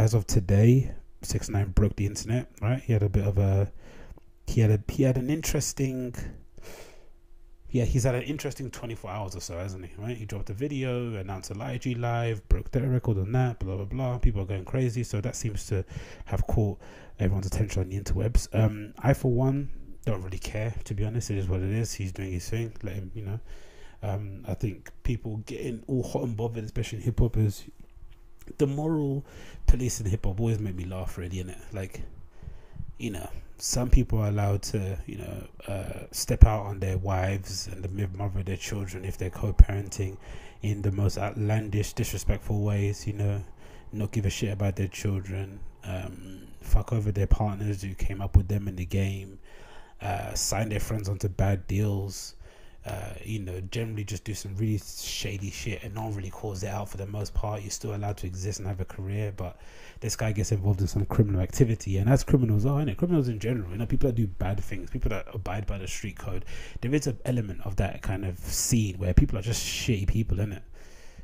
as of today, six nine broke the internet. Right, he had a bit of a he had a he had an interesting yeah, he's had an interesting 24 hours or so, hasn't he? Right? He dropped a video, announced a IG live, broke the record on that, blah blah blah. People are going crazy, so that seems to have caught everyone's attention on the interwebs. Um, I for one don't really care, to be honest. It is what it is. He's doing his thing. Let him, you know. Um, I think people getting all hot and bothered, especially in hip hop, is the moral police in hip hop always make me laugh. Really, innit? Like, you know, some people are allowed to, you know, uh, step out on their wives and the mother of their children if they're co-parenting in the most outlandish, disrespectful ways. You know, not give a shit about their children, um, fuck over their partners who came up with them in the game, uh, sign their friends onto bad deals. Uh, you know, generally just do some really shady shit and no one really calls it out for the most part. You're still allowed to exist and have a career, but this guy gets involved in some criminal activity, and as criminals are, it? Criminals in general, you know, people that do bad things, people that abide by the street code, there is an element of that kind of scene where people are just shitty people, in it.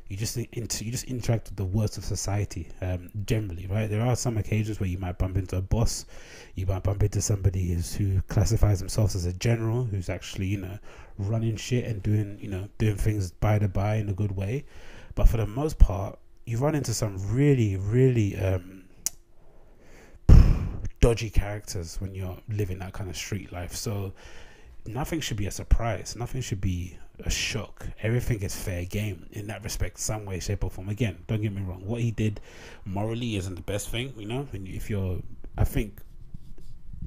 You just inter- you just interact with the worst of society, um, generally, right? There are some occasions where you might bump into a boss, you might bump into somebody who's, who classifies themselves as a general, who's actually, you know, running shit and doing, you know, doing things by the by in a good way. But for the most part, you run into some really, really um, dodgy characters when you're living that kind of street life. So nothing should be a surprise. Nothing should be a shock. Everything is fair game in that respect, some way, shape, or form. Again, don't get me wrong. What he did morally isn't the best thing, you know. And if you're, I think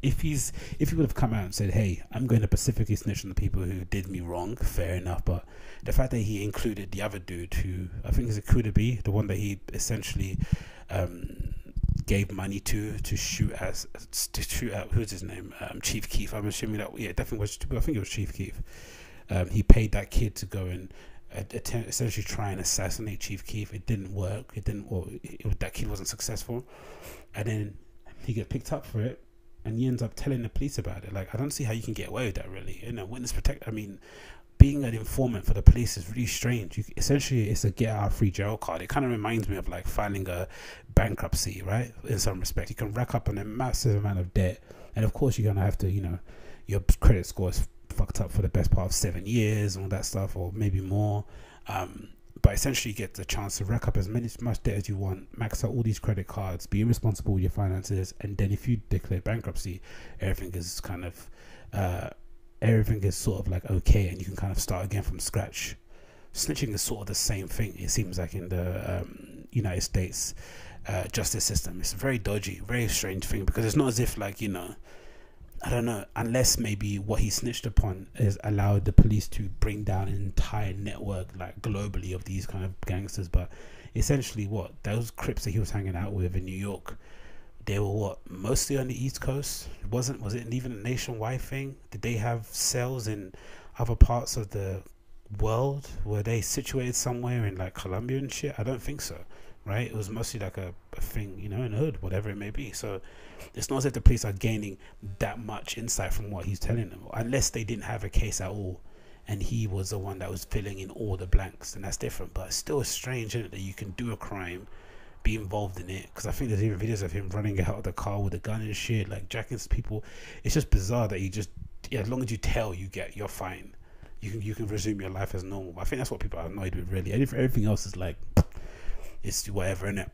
if he's if he would have come out and said, "Hey, I'm going to specifically snitch on the people who did me wrong," fair enough. But the fact that he included the other dude, who I think is a Kooda B the one that he essentially um, gave money to to shoot as to shoot at who's his name, um, Chief Keef. I'm assuming that yeah, definitely was. I think it was Chief Keef. Um, he paid that kid to go and attempt, essentially try and assassinate Chief Keef. It didn't work. It didn't. Well, it, it, that kid wasn't successful, and then he get picked up for it and he ends up telling the police about it. Like, I don't see how you can get away with that, really. You know, witness protect. I mean, being an informant for the police is really strange. You, essentially, it's a get out free jail card. It kind of reminds me of like filing a bankruptcy, right? In some respect, you can rack up on a massive amount of debt, and of course, you're gonna have to, you know, your credit score is fucked up for the best part of seven years, and all that stuff, or maybe more. Um, but essentially, you get the chance to rack up as many as much debt as you want, max out all these credit cards, be responsible with your finances, and then if you declare bankruptcy, everything is kind of uh, everything is sort of like okay, and you can kind of start again from scratch. Snitching is sort of the same thing. It seems like in the um, United States uh, justice system, it's a very dodgy, very strange thing because it's not as if like you know I don't know, unless maybe what he snitched upon has allowed the police to bring down an entire network, like globally, of these kind of gangsters. But essentially, what those Crips that he was hanging out with in New York, they were what mostly on the East Coast. It wasn't was it even a nationwide thing? Did they have cells in other parts of the world? Were they situated somewhere in like Colombia and shit? I don't think so right? It was mostly like a, a thing, you know, in the hood, whatever it may be. So it's not as if the police are gaining that much insight from what he's telling them, unless they didn't have a case at all and he was the one that was filling in all the blanks, and that's different. But it's still strange, isn't it, that you can do a crime, be involved in it? Because I think there's even videos of him running out of the car with a gun and shit, like jacking people. It's just bizarre that you just, yeah, as long as you tell, you get, you're fine. You can you can resume your life as normal. I think that's what people are annoyed with, really. Everything else is like it's whatever in it.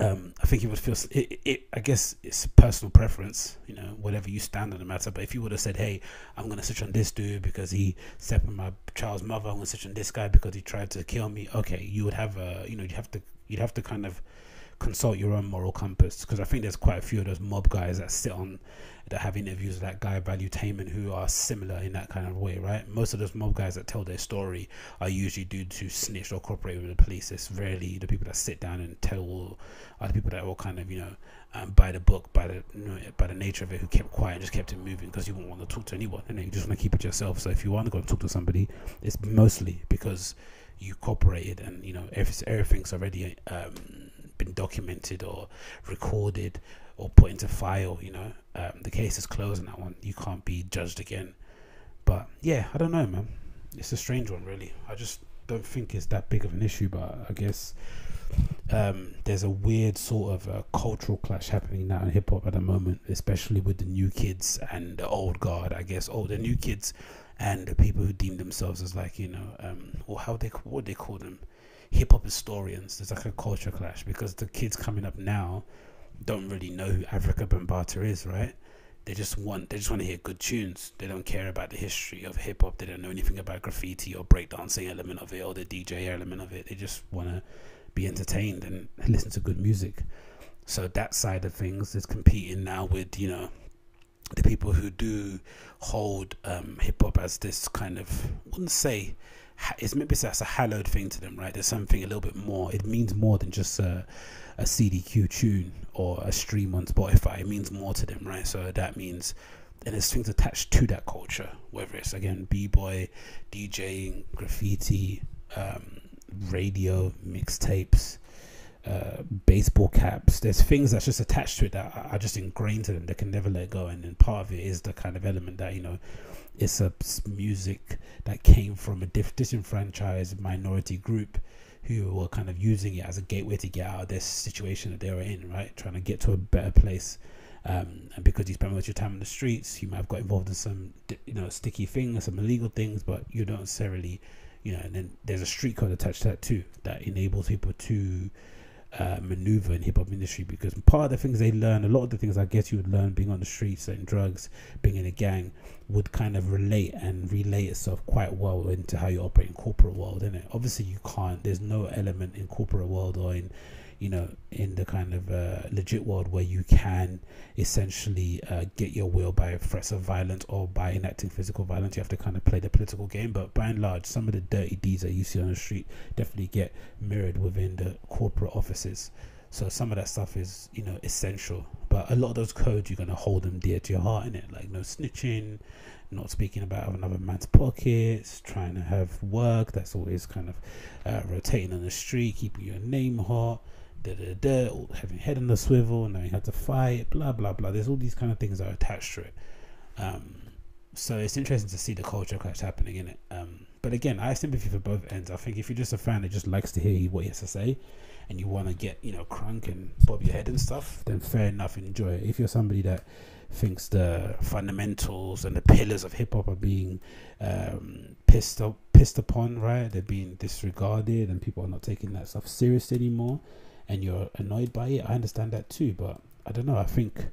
Um, I think he would feel. It, it, I guess it's personal preference, you know, whatever you stand on the matter. But if you would have said, "Hey, I'm gonna switch on this dude because he slept my child's mother. I'm gonna switch on this guy because he tried to kill me," okay, you would have a, you know, you have to, you'd have to kind of consult your own moral compass because I think there's quite a few of those mob guys that sit on that have interviews with that guy Valuetainment who are similar in that kind of way, right? Most of those mob guys that tell their story are usually dudes who snitch or cooperate with the police. It's rarely the people that sit down and tell are the people that all kind of you know um, by the book, by the you know, by the nature of it, who kept quiet and just kept it moving because you won't want to talk to anyone, and you just want to keep it yourself. So if you want to go and talk to somebody, it's mostly because you cooperated and you know everything's already um, been documented or recorded or put into file. You know, um, the case is closed on that one. You can't be judged again. But yeah, I don't know, man. It's a strange one, really. I just don't think it's that big of an issue. But I guess um, there's a weird sort of uh, cultural clash happening now in hip hop at the moment, especially with the new kids and the old guard, I guess. Oh, the new kids and the people who deem themselves as like you know, um, or how they what they call them, hip hop historians. There's like a culture clash because the kids coming up now don't really know who Afrika Bambaataa is, right? They just want they just want to hear good tunes. They don't care about the history of hip hop. They don't know anything about graffiti or breakdancing element of it or the DJ element of it. They just want to be entertained and listen to good music. So that side of things is competing now with you know the people who do hold um, hip hop as this kind of I wouldn't say it's maybe that's a hallowed thing to them, right? There's something a little bit more. It means more than just a, a CDQ tune or a stream on Spotify. It means more to them, right? So that means and there's things attached to that culture, whether it's again b boy, DJing, graffiti, um, radio, mixtapes, uh, baseball caps. There's things that's just attached to it that are just ingrained to them. They can never let go. And then part of it is the kind of element that you know, it's a music that came from a disenfranchised minority group who were kind of using it as a gateway to get out of this situation that they were in, right? Trying to get to a better place. Um, and because you spend much of your time on the streets, you might have got involved in some, you know, sticky things, some illegal things, but you don't necessarily you know, and then there's a street code attached to that too that enables people to uh, maneuver in hip hop industry because part of the things they learn, a lot of the things I guess you would learn being on the streets and drugs, being in a gang, would kind of relate and relay itself quite well into how you operate in corporate world, isn't it? Obviously, you can't. There's no element in corporate world or in you know, in the kind of uh, legit world where you can essentially uh, get your will by threats of violence or by enacting physical violence. You have to kind of play the political game. But by and large, some of the dirty deeds that you see on the street definitely get mirrored within the corporate offices. So some of that stuff is, you know, essential. But a lot of those codes, you're going to hold them dear to your heart in it. Like no snitching, not speaking about another man's pockets, trying to have work that's always kind of uh, rotating on the street, keeping your name hot da da da, having head on the swivel, and knowing how to fight, blah blah blah. There's all these kind of things that are attached to it. Um, so it's interesting to see the culture clash happening in it. Um, but again, I have sympathy for both ends. I think if you're just a fan that just likes to hear what he has to say, and you want to get you know crunk and bob your head and stuff, then fair enough, enjoy it. If you're somebody that thinks the fundamentals and the pillars of hip hop are being um, pissed up, pissed upon, right? They're being disregarded, and people are not taking that stuff serious anymore and you're annoyed by it, I understand that too. But I don't know. I think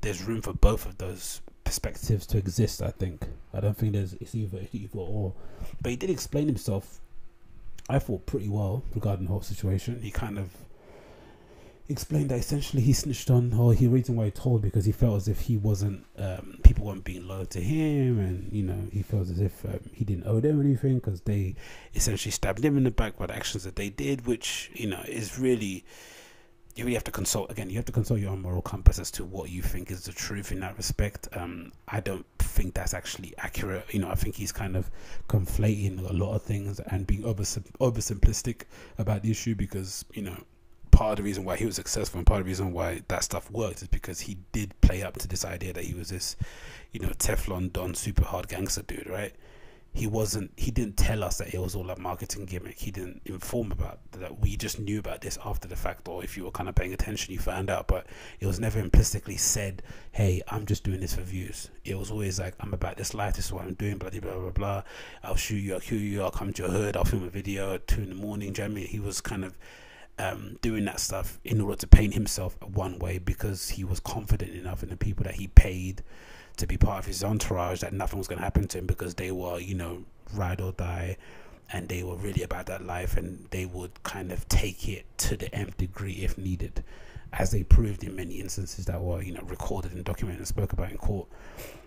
there's room for both of those perspectives to exist. I think. I don't think there's it's either either or. But he did explain himself. I thought pretty well regarding the whole situation. He kind of explained that essentially he snitched on, or he reason why he told because he felt as if he wasn't, um, people weren't being loyal to him, and you know he felt as if um, he didn't owe them anything because they essentially stabbed him in the back by the actions that they did, which you know is really. You really have to consult again. You have to consult your own moral compass as to what you think is the truth in that respect. Um, I don't think that's actually accurate. You know, I think he's kind of conflating a lot of things and being over oversimplistic about the issue because you know part of the reason why he was successful and part of the reason why that stuff worked is because he did play up to this idea that he was this, you know, Teflon Don super hard gangster dude, right? He wasn't. He didn't tell us that it was all a marketing gimmick. He didn't inform about that. We just knew about this after the fact, or if you were kind of paying attention, you found out. But it was never implicitly said, "Hey, I'm just doing this for views." It was always like, "I'm about this life. This is what I'm doing." Blah blah blah blah. I'll shoot you. I'll kill you. I'll come to your hood. I'll film a video at two in the morning. Jeremy. He was kind of um, doing that stuff in order to paint himself one way because he was confident enough in the people that he paid to be part of his entourage that nothing was going to happen to him because they were, you know, ride or die and they were really about that life and they would kind of take it to the nth degree if needed, as they proved in many instances that were, you know, recorded and documented and spoke about in court.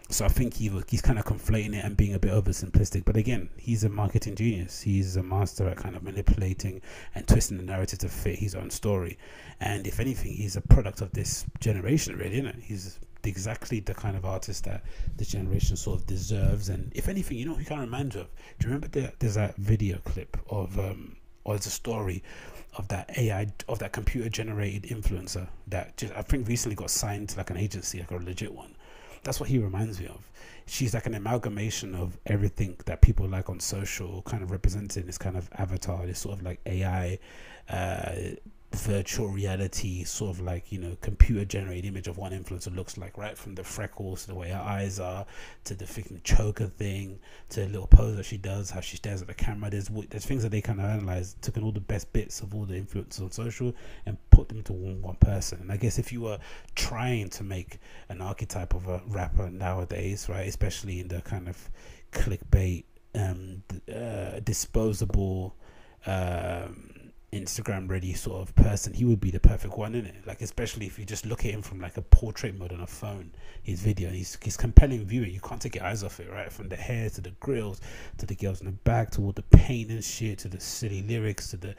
So I think he he's kind of conflating it and being a bit oversimplistic. But again, he's a marketing genius. He's a master at kind of manipulating and twisting the narrative to fit his own story. And if anything, he's a product of this generation, really, isn't it? He's exactly the kind of artist that this generation sort of deserves. And if anything, you know, he kind of reminds of. Do you remember the, there's that video clip of, um, or there's a story of that AI, of that computer generated influencer that just, I think recently got signed to like an agency, like a legit one that's what he reminds me of. she's like an amalgamation of everything that people like on social, kind of representing this kind of avatar, this sort of like AI, uh, virtual reality sort of like you know computer generated image of what influencer looks like right? From the freckles to the way her eyes are to the freaking choker thing to the little pose that she does how she stares at the camera. There's there's things that they kind of analyzed took in all the best bits of all the influencers on social and put them to one, one person. And i guess if you were trying to make an archetype of a rapper nowadays right especially in the kind of clickbait um uh, disposable um Instagram ready sort of person, he would be the perfect one in it. Like especially if you just look at him from like a portrait mode on a phone, his video, he's he's compelling viewing. You can't take your eyes off it, right? From the hair to the grills to the girls in the back to all the pain and shit to the silly lyrics to the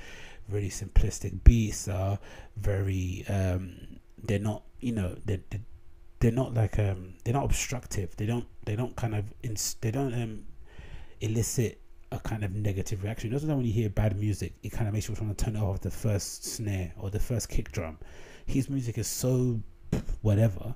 really simplistic beats are very um they're not you know they're, they're not like um they're not obstructive. They don't they don't kind of ins- they don't um elicit a kind of negative reaction. You know, when you hear bad music, it kind of makes you want to turn it off the first snare or the first kick drum. His music is so whatever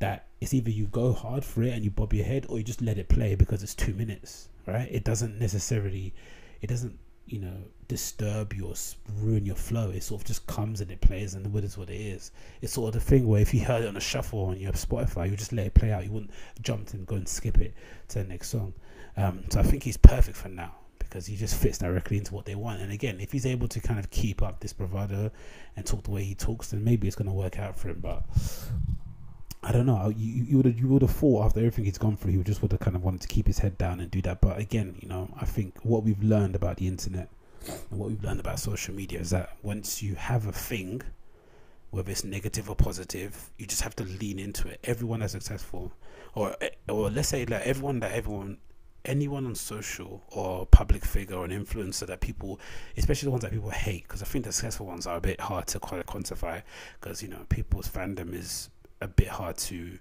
that it's either you go hard for it and you bob your head or you just let it play because it's two minutes, right? It doesn't necessarily, it doesn't, you know, disturb your, ruin your flow. It sort of just comes and it plays and it is what it is. It's sort of the thing where if you heard it on a shuffle on your Spotify, you just let it play out. You wouldn't jump and go and skip it to the next song. Um, so I think he's perfect for now because he just fits directly into what they want. And again, if he's able to kind of keep up this bravado and talk the way he talks, then maybe it's going to work out for him. But I don't know. You you would you would have thought after everything he's gone through, he would just would have kind of wanted to keep his head down and do that. But again, you know, I think what we've learned about the internet and what we've learned about social media is that once you have a thing, whether it's negative or positive, you just have to lean into it. Everyone that's successful, or eh, or let's say like everyone that everyone anyone on social or public figure or an influencer that people, especially the ones that people hate, because I think the successful ones are a bit hard to quantify, because you know people's fandom is a bit hard to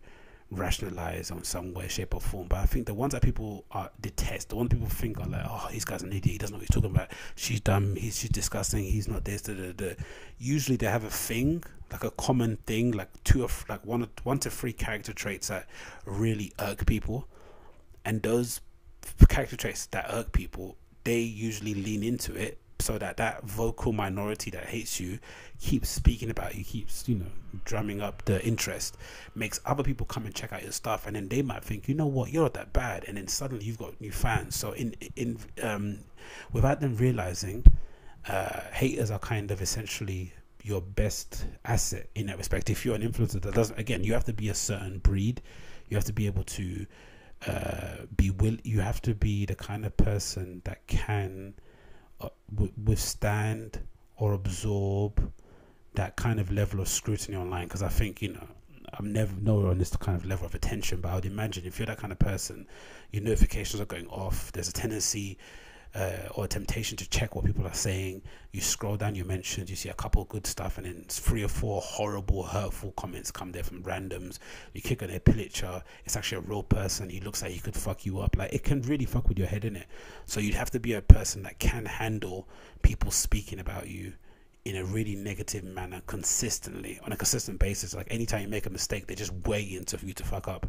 rationalize on some way, shape, or form. But I think the ones that people are detest, the ones people think are like, oh, this guy's an idiot. He doesn't know what he's talking about. She's dumb. He's she's disgusting. He's not this. Da, da, da. Usually they have a thing, like a common thing, like two of like one one to three character traits that really irk people, and those character traits that irk people, they usually lean into it so that that vocal minority that hates you keeps speaking about you, keeps you know drumming up the interest, makes other people come and check out your stuff, and then they might think, you know what, you're not that bad, and then suddenly you've got new fans. So in in um, without them realizing, uh, haters are kind of essentially your best asset in that respect. If you're an influencer that doesn't, again, you have to be a certain breed. You have to be able to uh, be will you have to be the kind of person that can Uh, withstand or absorb that kind of level of scrutiny online? Because I think you know I'm never nowhere on this kind of level of attention but I would imagine if you're that kind of person your notifications are going off there's a tendency uh, or a temptation to check what people are saying. You scroll down your mentions, you see a couple of good stuff, and then three or four horrible, hurtful comments come there from randoms. You click on their picture, it's actually a real person. He looks like he could fuck you up. Like it can really fuck with your head in it. So you'd have to be a person that can handle people speaking about you in a really negative manner consistently on a consistent basis. Like anytime you make a mistake, they just waiting for you to fuck up.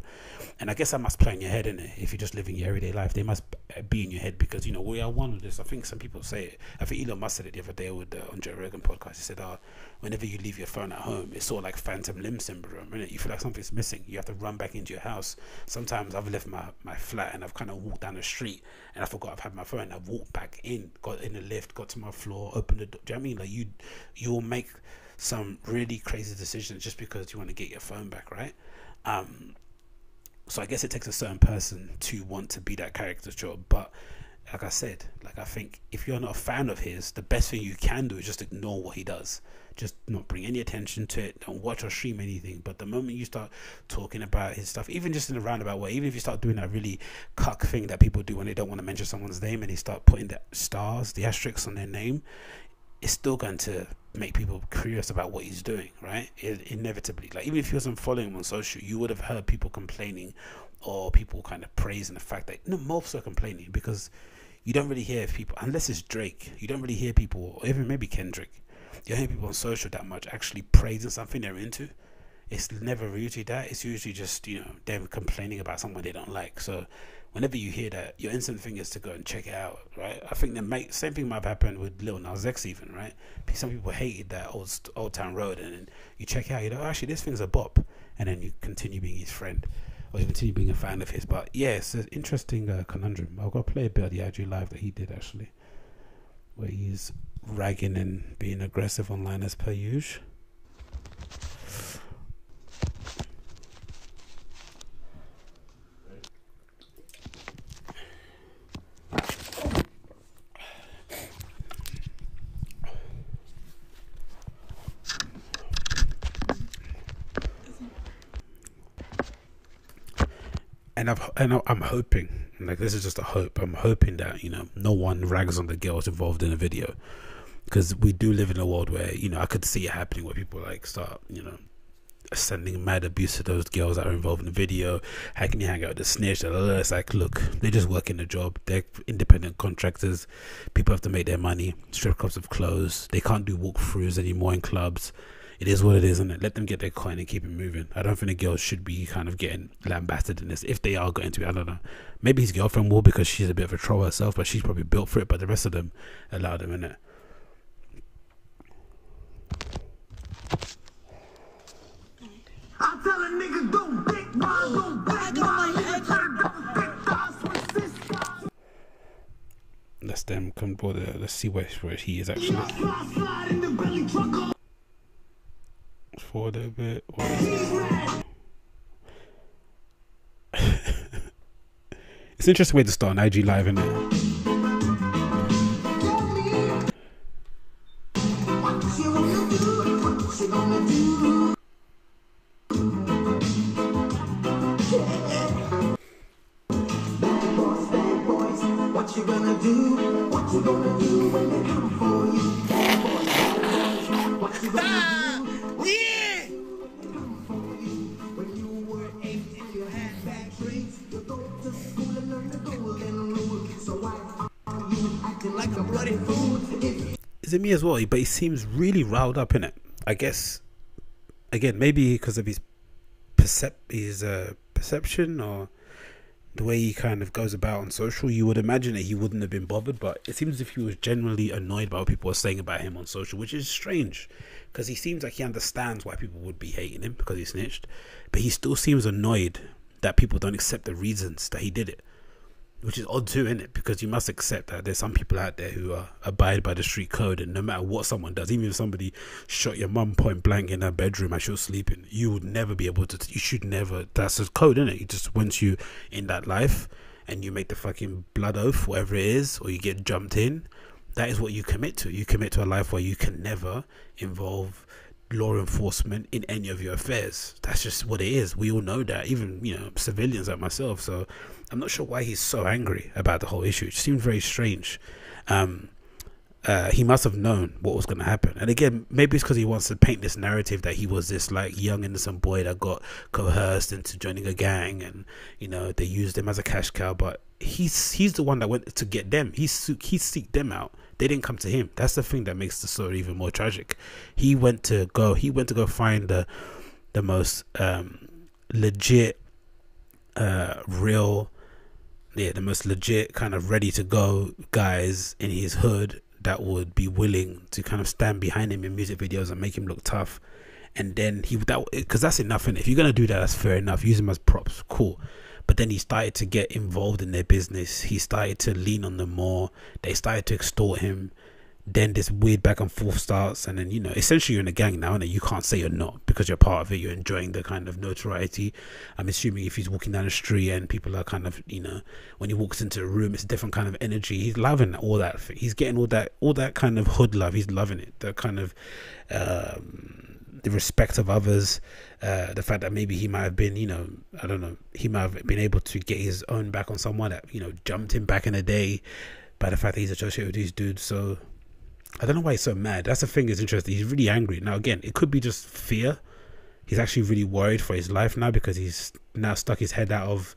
And I guess that must play in your head, in it. If you're just living your everyday life, they must be in your head because you know we are one of this. I think some people say it. I think Elon Musk said it the other day with the Joe Rogan podcast. He said, "Uh, whenever you leave your phone at home, it's sort of like phantom limb syndrome. Right? You feel like something's missing. You have to run back into your house. Sometimes I've left my my flat and I've kind of walked down the street and I forgot I've had my phone. I've walked back in, got in the lift, got to my floor, opened the door. Do you know what I mean? Like you, you'll make some really crazy decisions just because you want to get your phone back, right? Um, so I guess it takes a certain person to want to be that job, but like I said, like I think if you're not a fan of his, the best thing you can do is just ignore what he does. Just not bring any attention to it. Don't watch or stream anything. But the moment you start talking about his stuff, even just in a roundabout way, even if you start doing that really cuck thing that people do when they don't want to mention someone's name and they start putting the stars, the asterisks on their name, it's still going to make people curious about what he's doing, right? It, inevitably, like even if he wasn't following him on social, you would have heard people complaining or people kind of praising the fact that no, most are complaining because you don't really hear people unless it's Drake. You don't really hear people, or even maybe Kendrick. You don't hear people on social that much actually praising something they're into. it's never usually that. It's usually just you know them complaining about someone they don't like. So whenever you hear that, your instant thing is to go and check it out, right? I think the same thing might have happened with Lil Nas X, even, right? Some people hated that old Old Town Road, and then you check out, you know, oh, actually this thing's a bop, and then you continue being his friend, or you continue being a fan of his. But yeah, it's an interesting uh, conundrum. I'll go play a bit of the IG live that he did actually, where he's ragging and being aggressive online as per usual. And I'm hoping, like this is just a hope. I'm hoping that you know no one rags on the girls involved in a video, because we do live in a world where you know I could see it happening where people like start you know sending mad abuse to those girls that are involved in the video. How can you hang out with the snitch? It's like, look, they just work in a job. They're independent contractors. People have to make their money. Strip clubs have closed. They can't do walkthroughs anymore in clubs it is what it is, and let them get their coin and keep it moving. I don't think the girls should be kind of getting lambasted in this if they are going to be. I don't know. Maybe his girlfriend will because she's a bit of a troll herself, but she's probably built for it. But the rest of them allow them in it. I tell a nigga go big, go back, Let's them come board. Let's see where, where he is actually forward a bit. it's an interesting way to start an IG live, isn't it? But he seems really riled up in it. I guess, again, maybe because of his percep his uh, perception or the way he kind of goes about on social, you would imagine that he wouldn't have been bothered. But it seems as if he was generally annoyed by what people were saying about him on social, which is strange because he seems like he understands why people would be hating him because he snitched, but he still seems annoyed that people don't accept the reasons that he did it which is odd too, isn't it? Because you must accept that there's some people out there who are abide by the street code, and no matter what someone does, even if somebody shot your mum point blank in her bedroom as she was sleeping, you would never be able to. You should never. That's a code, isn't it? You just once you in that life, and you make the fucking blood oath, whatever it is, or you get jumped in, that is what you commit to. You commit to a life where you can never involve law enforcement in any of your affairs. That's just what it is. We all know that, even you know civilians like myself. So I'm not sure why he's so angry about the whole issue. It seems very strange. Um, uh, he must have known what was going to happen. And again, maybe it's because he wants to paint this narrative that he was this like young innocent boy that got coerced into joining a gang, and you know they used him as a cash cow. But he's he's the one that went to get them. He he seeked them out. They didn't come to him. That's the thing that makes the story even more tragic. He went to go. He went to go find the the most um, legit, uh, real, yeah, the most legit kind of ready to go guys in his hood that would be willing to kind of stand behind him in music videos and make him look tough. And then he that because that's enough. And if you're gonna do that, that's fair enough. Use him as props, cool. But then he started to get involved in their business. He started to lean on them more. They started to extort him. Then this weird back and forth starts, and then you know, essentially you're in a gang now, and you can't say you're not because you're part of it. You're enjoying the kind of notoriety. I'm assuming if he's walking down the street and people are kind of, you know, when he walks into a room, it's a different kind of energy. He's loving all that. He's getting all that, all that kind of hood love. He's loving it. The kind of, um, the respect of others, uh, the fact that maybe he might have been, you know, I don't know, he might have been able to get his own back on someone that, you know, jumped him back in the day by the fact that he's associated with these dudes. So I don't know why he's so mad. That's the thing is interesting. He's really angry. Now, again, it could be just fear. He's actually really worried for his life now because he's now stuck his head out of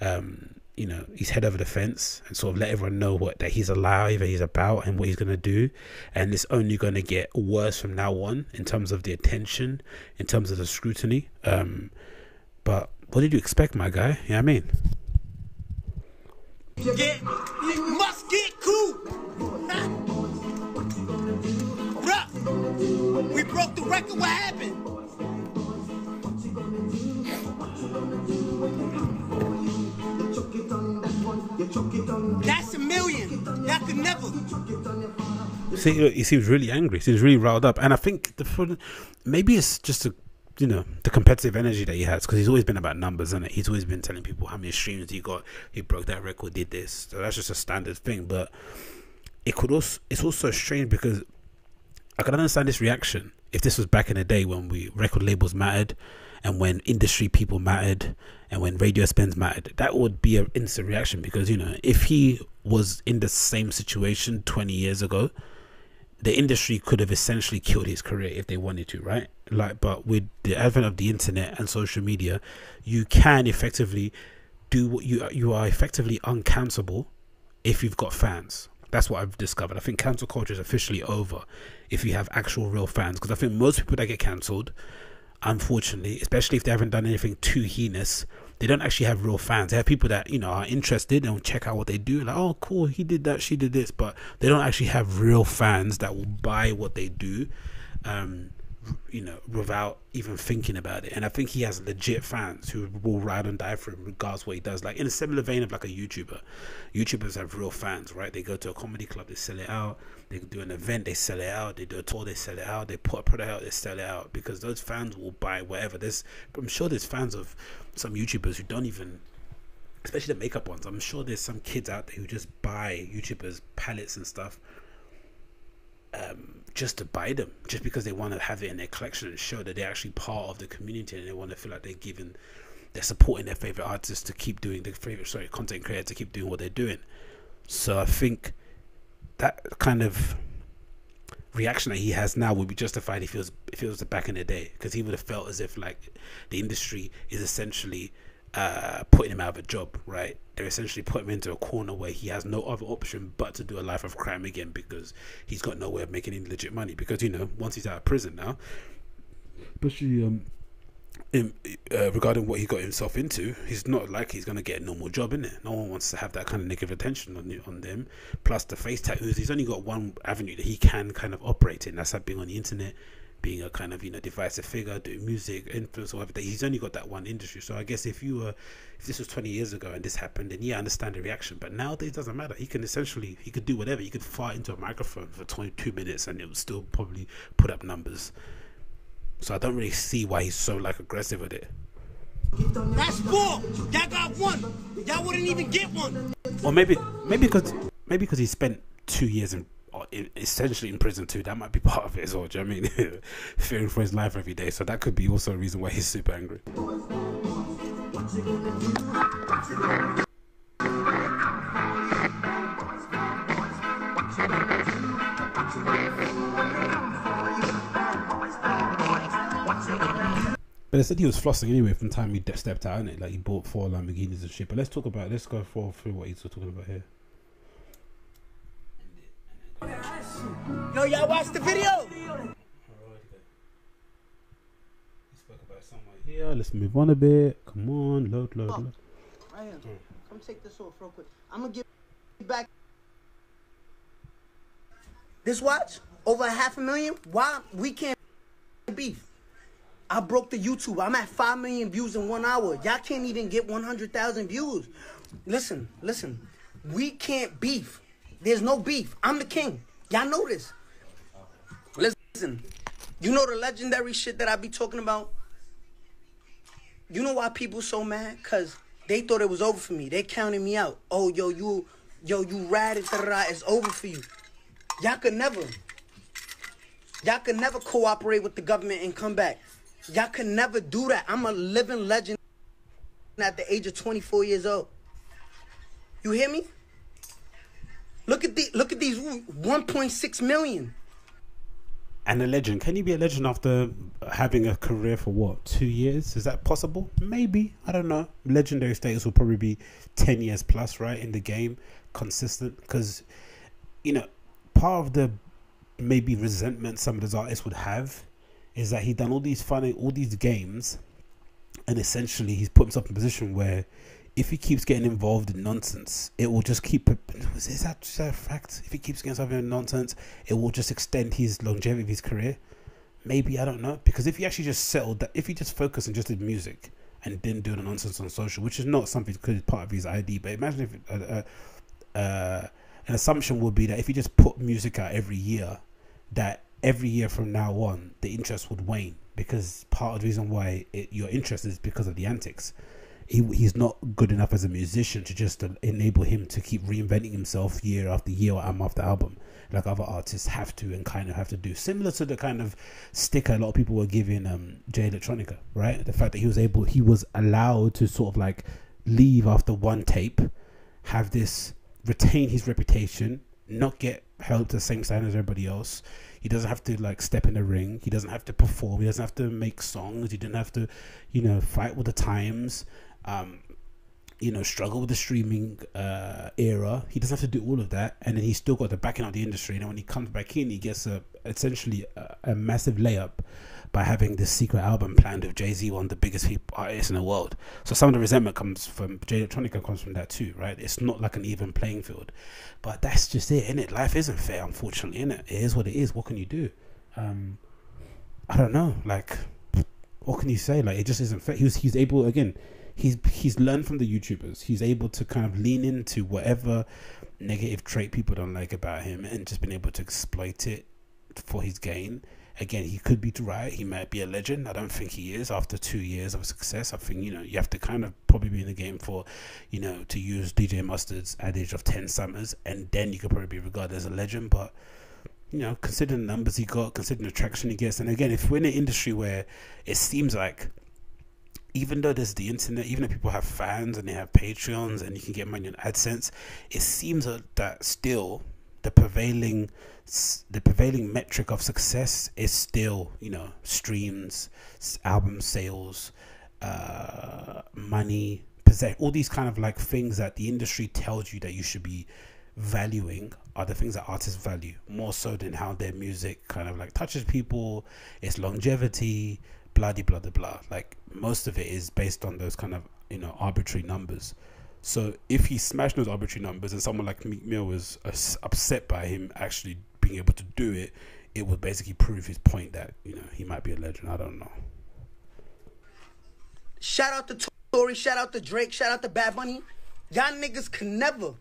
um, you know he's head over the fence and sort of let everyone know what that he's alive and he's about and what he's gonna do, and it's only gonna get worse from now on in terms of the attention, in terms of the scrutiny. Um, but what did you expect, my guy? You know what I mean? Get, you must get cool. We broke the record. What happened? That's a million. That could never. See, he seems really angry. He seems really riled up, and I think the maybe it's just a you know the competitive energy that he has because he's always been about numbers and he's always been telling people how many streams he got he broke that record did this so that's just a standard thing but it could also it's also strange because i can understand this reaction if this was back in the day when we record labels mattered and when industry people mattered and when radio spends mattered that would be an instant reaction because you know if he was in the same situation 20 years ago the industry could have essentially killed his career if they wanted to, right? Like, but with the advent of the internet and social media, you can effectively do what you you are effectively uncancelable if you've got fans. That's what I've discovered. I think cancel culture is officially over if you have actual real fans. Because I think most people that get cancelled, unfortunately, especially if they haven't done anything too heinous, they don't actually have real fans. They have people that you know are interested and check out what they do. Like, oh, cool, he did that, she did this, but they don't actually have real fans that will buy what they do. Um, you know, without even thinking about it. And I think he has legit fans who will ride and die for him regardless what he does. Like in a similar vein of like a YouTuber. YouTubers have real fans, right? They go to a comedy club, they sell it out. They do an event, they sell it out. They do a tour, they sell it out. They put a product out, they sell it out because those fans will buy whatever. There's, I'm sure there's fans of some YouTubers who don't even especially the makeup ones. I'm sure there's some kids out there who just buy YouTubers palettes and stuff um, just to buy them, just because they want to have it in their collection and show that they're actually part of the community and they want to feel like they're giving, they're supporting their favorite artists to keep doing their favorite sorry content creator to keep doing what they're doing. So I think that kind of reaction that he has now would be justified if it was if it was back in the day because he would have felt as if like the industry is essentially uh, putting him out of a job, right? They're essentially putting him into a corner where he has no other option but to do a life of crime again because he's got no way of making any legit money. Because you know, once he's out of prison now, especially um, in, uh, regarding what he got himself into, he's not like he's gonna get a normal job in it. No one wants to have that kind of negative attention on on them. Plus the face tattoos, he's only got one avenue that he can kind of operate in. That's like being on the internet being a kind of you know divisive figure, doing music, influence, or whatever. He's only got that one industry. So I guess if you were, if this was 20 years ago and this happened, then yeah, I understand the reaction. But nowadays it doesn't matter. He can essentially he could do whatever. He could fart into a microphone for 22 minutes and it would still probably put up numbers. So I don't really see why he's so like aggressive with it. That's four. Y'all got one. Y'all wouldn't even get one. Or maybe maybe because maybe because he spent two years in essentially in prison too. That might be part of it as well. Do you know I mean? Fearing for his life every day. So that could be also a reason why he's super angry. But they said he was flossing anyway from the time he stepped out it. Like he bought four Lamborghinis and shit. But let's talk about. Let's go through what he's talking about here. Yo, y'all watch the video? This talk about somebody here, let's move on a bit. Come on, load, load, load. Right here. Come take this off real quick. I'm gonna give back this watch over a half a million. Why we can't beef? I broke the YouTube. I'm at five million views in one hour. Y'all can't even get 100,000 views. Listen, listen. We can't beef. There's no beef. I'm the king. Y'all know this. Listen, you know the legendary shit that I be talking about? You know why people so mad? Cause they thought it was over for me. They counted me out. Oh, yo, you, yo, you ratted, it's over for you. Y'all could never. Y'all could never cooperate with the government and come back. Y'all could never do that. I'm a living legend at the age of 24 years old. You hear me? Look at the look at these 1.6 million. and a legend. Can you be a legend after having a career for what two years? Is that possible? Maybe I don't know. Legendary status will probably be ten years plus, right, in the game, consistent. Because you know, part of the maybe resentment some of those artists would have is that he done all these funny, all these games, and essentially he's put himself in a position where if he keeps getting involved in nonsense, it will just keep. Is that, is that a fact? If he keeps getting involved in nonsense, it will just extend his longevity of his career. Maybe I don't know because if he actually just settled that, if he just focused and just did music and didn't do the nonsense on social, which is not something because it's part of his ID. But imagine if uh, uh, uh, an assumption would be that if he just put music out every year, that every year from now on the interest would wane because part of the reason why it, your interest is because of the antics he, he's not good enough as a musician to just enable him to keep reinventing himself year after year or album after album. Like other artists have to and kind of have to do similar to the kind of sticker a lot of people were giving um jay electronica right? The fact that he was able he was allowed to sort of like leave after one tape have this retain his reputation not get held to the same standard as everybody else. He doesn't have to like step in the ring. He doesn't have to perform. He doesn't have to make songs. He didn't have to you know fight with the times um, you know, struggle with the streaming uh, era. He doesn't have to do all of that, and then he's still got the backing of the industry. And when he comes back in, he gets a essentially a, a massive layup by having this secret album planned with Jay Z, one of the biggest artists in the world. So some of the resentment comes from Jay Electronica comes from that too, right? It's not like an even playing field, but that's just it, isn't it? Life isn't fair, unfortunately, isn't it? It is what it is. What can you do? Um, I don't know. Like, what can you say? Like, it just isn't fair. He was he's able again he's he's learned from the YouTubers. He's able to kind of lean into whatever negative trait people don't like about him and just been able to exploit it for his gain. Again, he could be right. He might be a legend. I don't think he is after two years of success. I think, you know, you have to kind of probably be in the game for, you know, to use DJ Mustard's adage of 10 summers and then you could probably be regarded as a legend. But, you know, considering the numbers he got, considering the traction he gets, and again, if we're in an industry where it seems like even though there's the internet, even if people have fans and they have Patreons and you can get money on AdSense, it seems that still the prevailing the prevailing metric of success is still you know streams, album sales, uh, money, possess all these kind of like things that the industry tells you that you should be valuing are the things that artists value more so than how their music kind of like touches people, its longevity, blah blah blah blah. Like most of it is based on those kind of you know arbitrary numbers. So if he smashed those arbitrary numbers and someone like Meek Mill was upset by him actually being able to do it, it would basically prove his point that you know he might be a legend. I don't know. Shout out to Tory, shout out to Drake, shout out to Bad Bunny. Y'all niggas can never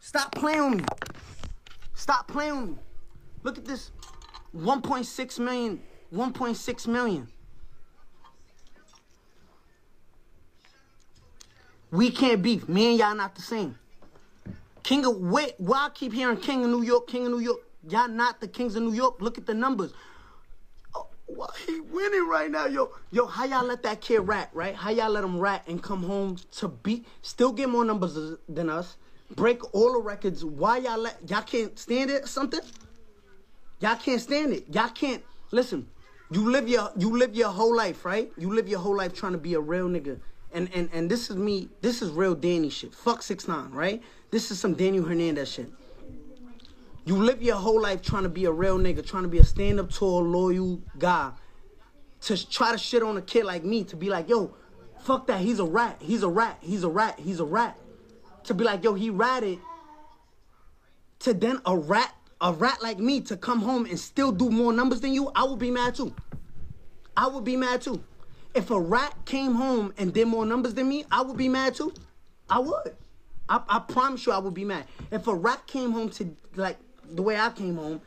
stop playing with me. Stop playing with me. Look at this 1.6 million 1.6 million. We can't beef. Me and y'all not the same. King of wait, why I keep hearing King of New York, King of New York? Y'all not the kings of New York. Look at the numbers. Oh, why he winning right now, yo? Yo, how y'all let that kid rat, right? How y'all let him rat and come home to beat, still get more numbers than us, break all the records. Why y'all let y'all can't stand it? Something? Y'all can't stand it. Y'all can't listen. You live your you live your whole life, right? You live your whole life trying to be a real nigga. And and and this is me, this is real Danny shit. Fuck six nine, right? This is some Daniel Hernandez shit. You live your whole life trying to be a real nigga, trying to be a stand-up tall, loyal guy. To try to shit on a kid like me, to be like, yo, fuck that, he's a rat, he's a rat, he's a rat, he's a rat. To be like, yo, he ratted. To then a rat a rat like me to come home and still do more numbers than you, I would be mad too. I would be mad too. If a rat came home and did more numbers than me, I would be mad too. I would. I, I promise you I would be mad. If a rat came home to like the way I came home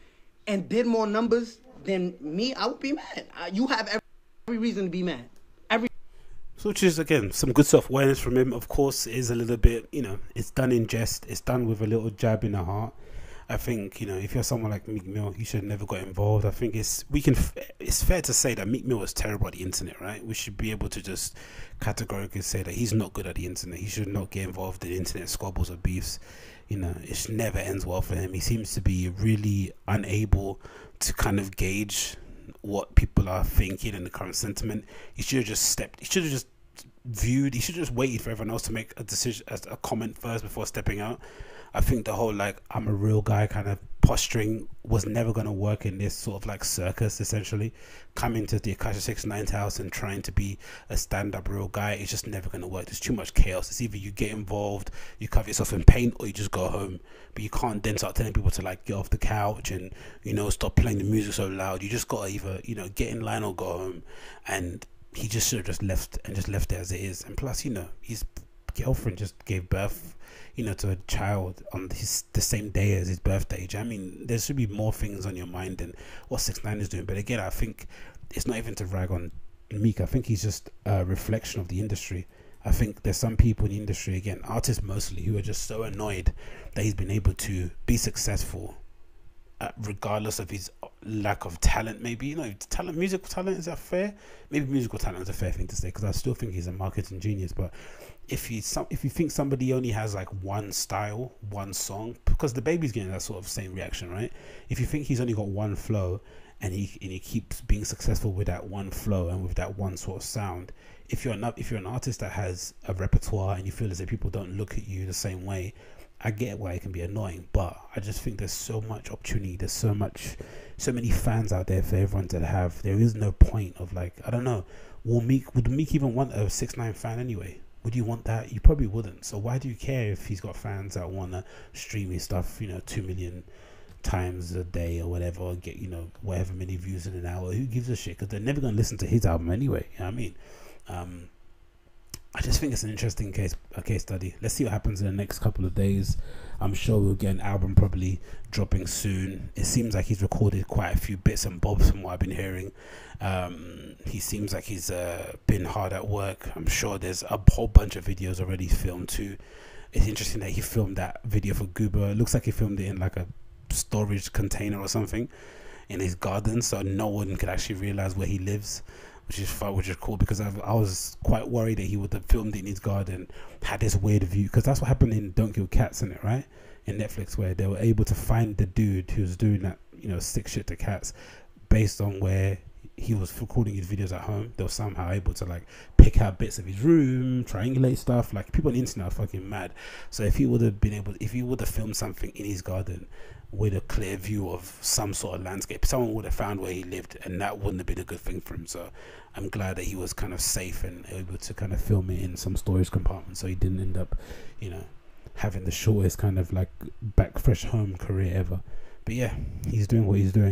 and did more numbers than me, I would be mad. You have every, every reason to be mad. Every so which is again some good self awareness from him. Of course, is a little bit you know it's done in jest. It's done with a little jab in the heart. I think you know if you're someone like Meek Mill, you should never got involved. I think it's we can it's fair to say that Meek Mill was terrible at the internet, right? We should be able to just categorically say that he's not good at the internet. He should not get involved in internet squabbles or beefs. you know, it never ends well for him. He seems to be really unable to kind of gauge what people are thinking and the current sentiment. He should have just stepped. He should have just viewed. He should have just waited for everyone else to make a decision, a comment first before stepping out. I think the whole like I'm a real guy kind of posturing was never going to work in this sort of like circus essentially. Coming to the Tekashi 69 house and trying to be a stand up real guy, it's just never going to work. There's too much chaos. It's either you get involved, you cover yourself in pain, or you just go home. But you can't then start telling people to like get off the couch and, you know, stop playing the music so loud. You just got to either, you know, get in line or go home. And he just should have just left and just left it as it is. And plus, you know, his girlfriend just gave birth you know, to a child on his the same day as his birthday. I mean, there should be more things on your mind than what Six Nine is doing. But again, I think it's not even to rag on Meek. I think he's just a reflection of the industry. I think there's some people in the industry, again, artists mostly, who are just so annoyed that he's been able to be successful, regardless of his uh, lack of talent. Maybe you know, talent, musical talent is that fair? Maybe musical talent is a fair thing to say because I still think he's a marketing genius. But if you if you think somebody only has like one style, one song, because the baby's getting that sort of same reaction, right? If you think he's only got one flow and he and he keeps being successful with that one flow and with that one sort of sound, if you're not if you're an artist that has a repertoire and you feel as if people don't look at you the same way, I get why it can be annoying, but I just think there's so much opportunity, there's so much so many fans out there for everyone to have. There is no point of like I don't know. Will Meek would Meek even want a six nine fan anyway? Would you want that? You probably wouldn't. So why do you care if he's got fans that want to stream his stuff, you know, two million times a day or whatever, or get you know whatever many views in an hour? Who gives a shit? Because they're never gonna listen to his album anyway. You know what I mean? Um, I just think it's an interesting case a case study. Let's see what happens in the next couple of days. I'm sure we'll get an album probably dropping soon. It seems like he's recorded quite a few bits and bobs from what I've been hearing. Um, he seems like he's uh, been hard at work. I'm sure there's a whole bunch of videos already filmed too. It's interesting that he filmed that video for Gooba. It looks like he filmed it in like a storage container or something in his garden, so no one could actually realize where he lives which is which is cool because I've, i was quite worried that he would have filmed it in his garden, had this weird view because that's what happened in Don't Kill Cats, in it, right? In Netflix, where they were able to find the dude who was doing that, you know, sick shit to cats, based on where he was recording his videos at home. They were somehow able to like pick out bits of his room, triangulate stuff. Like people on the internet are fucking mad. So if he would have been able, if he would have filmed something in his garden with a clear view of some sort of landscape, someone would have found where he lived, and that wouldn't have been a good thing for him. So I'm glad that he was kind of safe and able to kind of film it in some storage compartment, so he didn't end up, you know, having the shortest kind of like back fresh home career ever. But yeah, he's doing what he's doing.